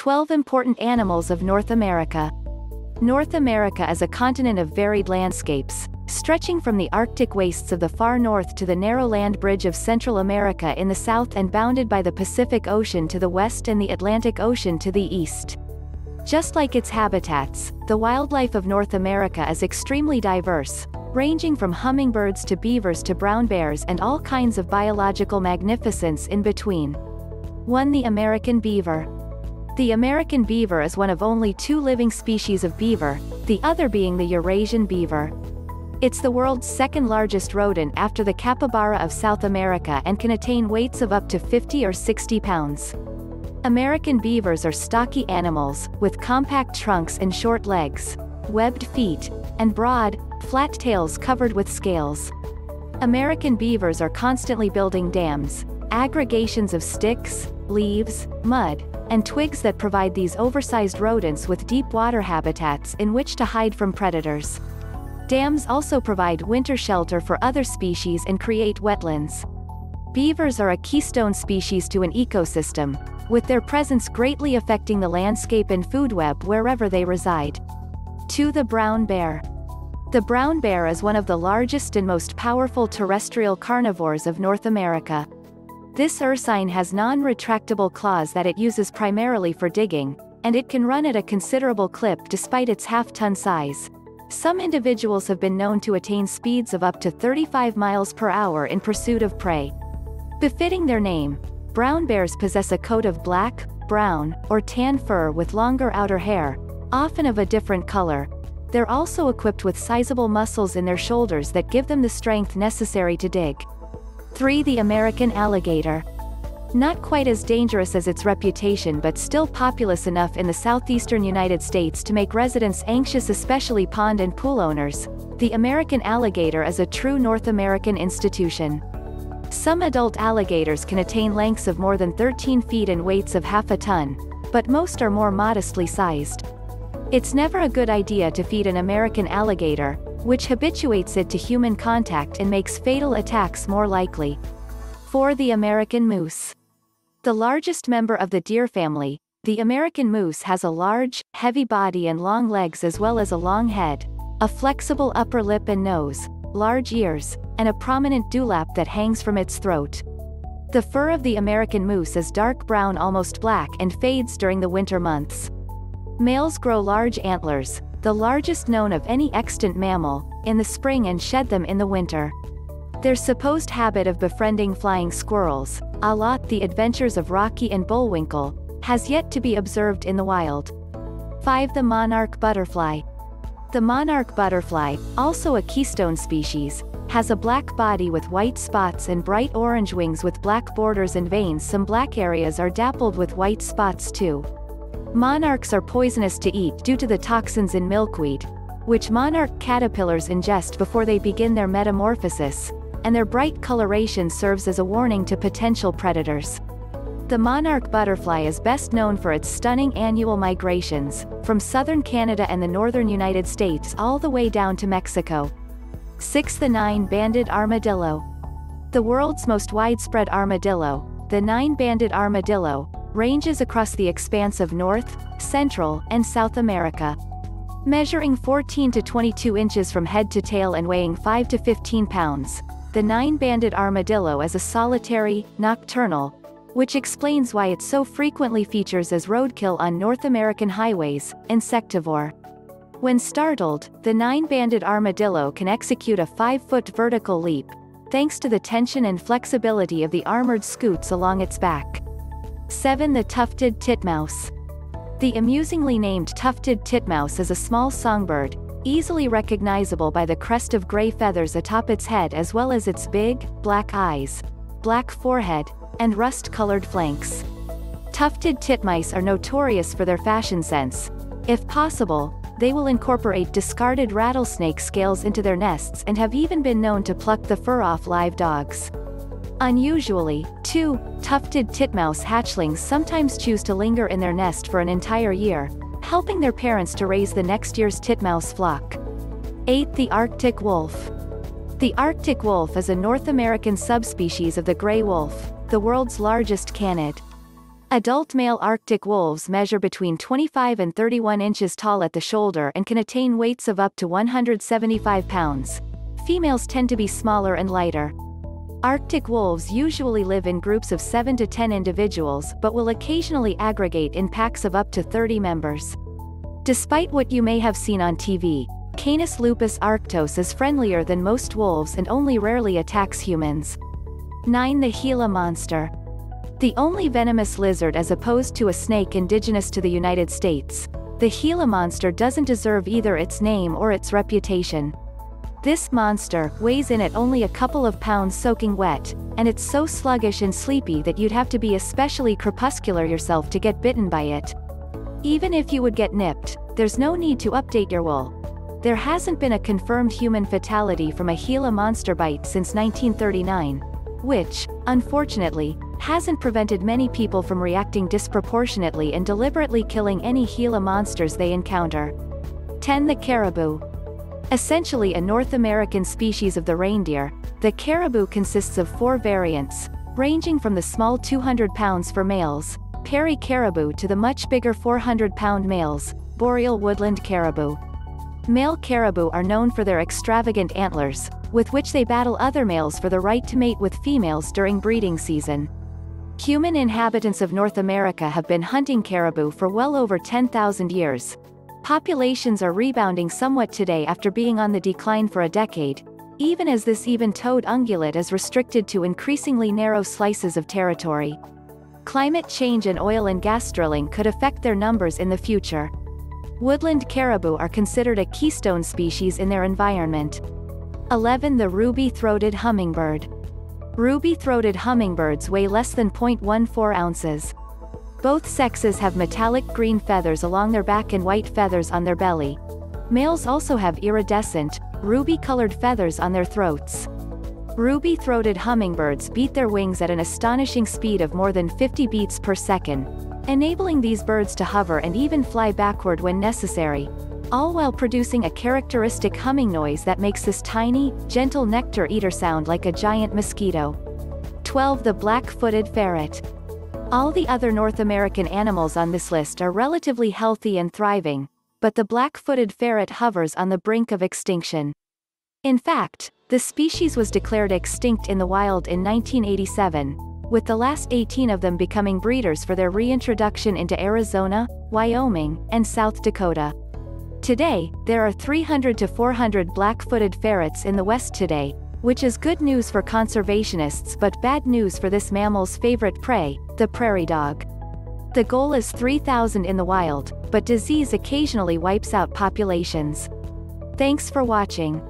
12 Important Animals of North America North America is a continent of varied landscapes, stretching from the Arctic wastes of the far north to the narrow land bridge of Central America in the south and bounded by the Pacific Ocean to the west and the Atlantic Ocean to the east. Just like its habitats, the wildlife of North America is extremely diverse, ranging from hummingbirds to beavers to brown bears and all kinds of biological magnificence in between. 1. The American beaver. The American beaver is one of only two living species of beaver, the other being the Eurasian beaver. It's the world's second largest rodent after the capybara of South America and can attain weights of up to 50 or 60 pounds. American beavers are stocky animals, with compact trunks and short legs, webbed feet, and broad, flat tails covered with scales. American beavers are constantly building dams, aggregations of sticks, leaves, mud, and twigs that provide these oversized rodents with deep water habitats in which to hide from predators. Dams also provide winter shelter for other species and create wetlands. Beavers are a keystone species to an ecosystem, with their presence greatly affecting the landscape and food web wherever they reside. To The brown bear. The brown bear is one of the largest and most powerful terrestrial carnivores of North America. This ursine has non-retractable claws that it uses primarily for digging, and it can run at a considerable clip despite its half-ton size. Some individuals have been known to attain speeds of up to 35 miles per hour in pursuit of prey. Befitting their name, brown bears possess a coat of black, brown, or tan fur with longer outer hair, often of a different color, they're also equipped with sizable muscles in their shoulders that give them the strength necessary to dig. 3. The American alligator. Not quite as dangerous as its reputation but still populous enough in the southeastern United States to make residents anxious especially pond and pool owners, the American alligator is a true North American institution. Some adult alligators can attain lengths of more than 13 feet and weights of half a ton, but most are more modestly sized. It's never a good idea to feed an American alligator, which habituates it to human contact and makes fatal attacks more likely. 4. The American moose. The largest member of the deer family, the American moose has a large, heavy body and long legs as well as a long head, a flexible upper lip and nose, large ears, and a prominent dewlap that hangs from its throat. The fur of the American moose is dark brown almost black and fades during the winter months. Males grow large antlers, the largest known of any extant mammal, in the spring and shed them in the winter. Their supposed habit of befriending flying squirrels, a la The Adventures of Rocky and Bullwinkle, has yet to be observed in the wild. 5. The monarch butterfly. The monarch butterfly, also a keystone species, has a black body with white spots and bright orange wings with black borders and veins some black areas are dappled with white spots too. Monarchs are poisonous to eat due to the toxins in milkweed, which monarch caterpillars ingest before they begin their metamorphosis, and their bright coloration serves as a warning to potential predators. The monarch butterfly is best known for its stunning annual migrations, from southern Canada and the northern United States all the way down to Mexico. 6. The Nine-Banded Armadillo. The world's most widespread armadillo, the nine-banded armadillo, ranges across the expanse of North, Central, and South America. Measuring 14 to 22 inches from head to tail and weighing 5 to 15 pounds, the nine-banded armadillo is a solitary, nocturnal, which explains why it so frequently features as roadkill on North American highways, and insectivore. When startled, the nine-banded armadillo can execute a 5-foot vertical leap, thanks to the tension and flexibility of the armored scutes along its back. 7. The tufted titmouse. The amusingly named tufted titmouse is a small songbird, easily recognizable by the crest of gray feathers atop its head as well as its big, black eyes, black forehead, and rust-colored flanks. Tufted titmice are notorious for their fashion sense. If possible, they will incorporate discarded rattlesnake scales into their nests and have even been known to pluck the fur off live dogs. Unusually, too, tufted titmouse hatchlings sometimes choose to linger in their nest for an entire year, helping their parents to raise the next year's titmouse flock. 8. The Arctic wolf. The Arctic wolf is a North American subspecies of the gray wolf, the world's largest canid. Adult male Arctic wolves measure between 25 and 31 inches tall at the shoulder and can attain weights of up to 175 pounds. Females tend to be smaller and lighter. Arctic wolves usually live in groups of 7 to 10 individuals but will occasionally aggregate in packs of up to 30 members. Despite what you may have seen on TV, Canis lupus arctos is friendlier than most wolves and only rarely attacks humans. 9. The Gila monster. The only venomous lizard as opposed to a snake indigenous to the United States, the Gila monster doesn't deserve either its name or its reputation. This monster weighs in at only a couple of pounds soaking wet, and it's so sluggish and sleepy that you'd have to be especially crepuscular yourself to get bitten by it. Even if you would get nipped, there's no need to update your wool. There hasn't been a confirmed human fatality from a Gila monster bite since 1939, which, unfortunately, hasn't prevented many people from reacting disproportionately and deliberately killing any Gila monsters they encounter. 10. The caribou. Essentially a North American species of the reindeer, the caribou consists of four variants, ranging from the small 200 pounds for males, Peary caribou to the much bigger 400-pound males, boreal woodland caribou. Male caribou are known for their extravagant antlers, with which they battle other males for the right to mate with females during breeding season. Human inhabitants of North America have been hunting caribou for well over 10,000 years. Populations are rebounding somewhat today after being on the decline for a decade, even as this even-toed ungulate is restricted to increasingly narrow slices of territory. Climate change and oil and gas drilling could affect their numbers in the future. Woodland caribou are considered a keystone species in their environment. 11. The ruby-throated hummingbird. Ruby-throated hummingbirds weigh less than 0.14 ounces. Both sexes have metallic green feathers along their back and white feathers on their belly. Males also have iridescent, ruby-colored feathers on their throats. Ruby-throated hummingbirds beat their wings at an astonishing speed of more than 50 beats per second, enabling these birds to hover and even fly backward when necessary, all while producing a characteristic humming noise that makes this tiny, gentle nectar eater sound like a giant mosquito. 12. The black-footed ferret. All the other North American animals on this list are relatively healthy and thriving, but the black-footed ferret hovers on the brink of extinction. In fact, the species was declared extinct in the wild in 1987, with the last 18 of them becoming breeders for their reintroduction into Arizona, Wyoming, and South Dakota. Today, there are 300 to 400 black-footed ferrets in the West today, which is good news for conservationists but bad news for this mammal's favorite prey, the prairie dog. The goal is 3,000 in the wild, but disease occasionally wipes out populations. Thanks for watching.